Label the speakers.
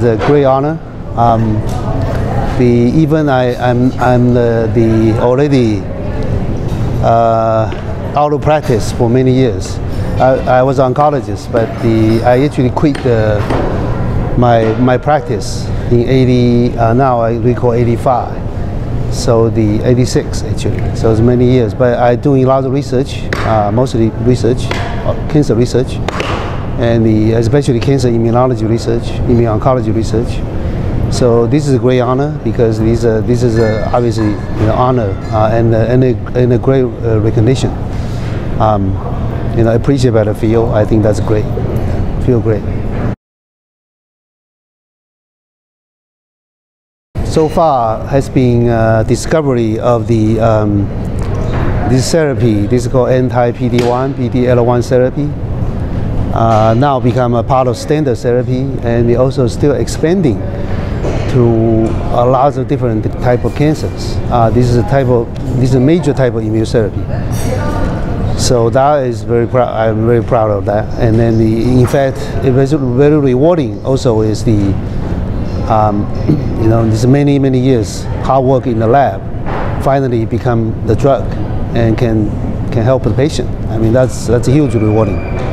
Speaker 1: It's a great honor. Um, the even I I'm I'm the, the already uh, out of practice for many years. I, I was oncologist, but the I actually quit the, my my practice in 80. Uh, now I recall 85. So the 86 actually. So it's many years, but I doing a lot of research, uh, mostly research, uh, cancer research and the, especially cancer immunology research, immuno-oncology research. So this is a great honor because this, uh, this is uh, obviously know, honor uh, and, uh, and, a, and a great uh, recognition. Um, you know, appreciate by the field. I think that's great. Feel great. So far has been uh, discovery of the um, this therapy. This is called anti-PD-1, PD-L1 therapy uh, now become a part of standard therapy and we also still expanding to a lot of different type of cancers. Uh, this is a type of this is a major type of immunotherapy. So that is very proud. I'm very proud of that. And then the, in fact, it was very rewarding. Also, is the um, you know this many many years hard work in the lab finally become the drug and can can help the patient. I mean that's that's a huge rewarding.